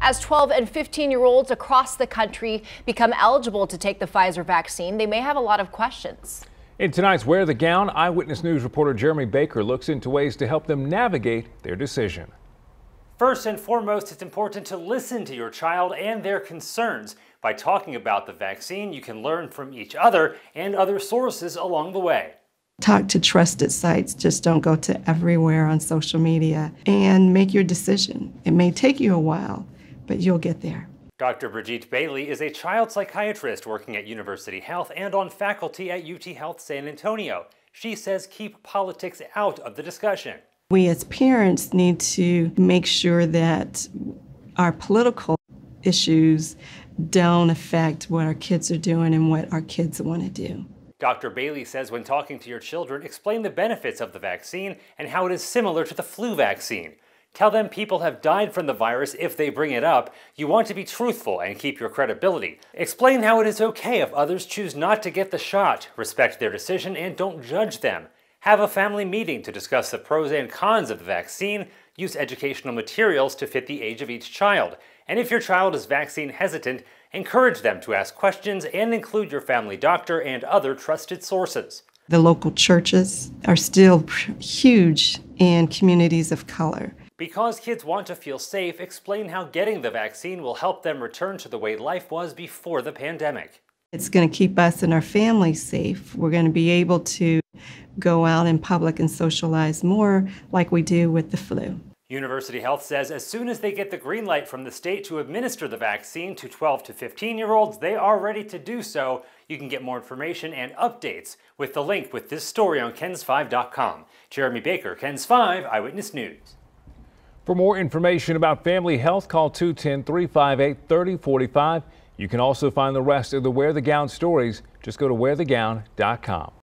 As 12 and 15 year olds across the country become eligible to take the Pfizer vaccine, they may have a lot of questions. In tonight's Wear the Gown, Eyewitness News reporter Jeremy Baker looks into ways to help them navigate their decision. First and foremost, it's important to listen to your child and their concerns. By talking about the vaccine, you can learn from each other and other sources along the way. Talk to trusted sites, just don't go to everywhere on social media and make your decision. It may take you a while, but you'll get there. Dr. Brigitte Bailey is a child psychiatrist working at University Health and on faculty at UT Health San Antonio. She says keep politics out of the discussion. We as parents need to make sure that our political issues don't affect what our kids are doing and what our kids want to do. Dr. Bailey says when talking to your children, explain the benefits of the vaccine and how it is similar to the flu vaccine. Tell them people have died from the virus if they bring it up. You want to be truthful and keep your credibility. Explain how it is okay if others choose not to get the shot. Respect their decision and don't judge them. Have a family meeting to discuss the pros and cons of the vaccine. Use educational materials to fit the age of each child. And if your child is vaccine hesitant, encourage them to ask questions and include your family doctor and other trusted sources. The local churches are still huge in communities of color. Because kids want to feel safe, explain how getting the vaccine will help them return to the way life was before the pandemic. It's going to keep us and our families safe. We're going to be able to go out in public and socialize more like we do with the flu. University Health says as soon as they get the green light from the state to administer the vaccine to 12 to 15 year olds, they are ready to do so. You can get more information and updates with the link with this story on KENS5.com. Jeremy Baker, KENS 5 Eyewitness News. For more information about family health, call 210 358 3045. You can also find the rest of the Wear the Gown stories. Just go to wearthegown.com.